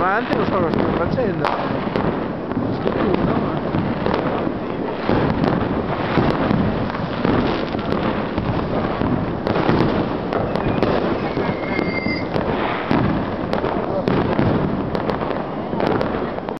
davanti non so cosa sto facendo.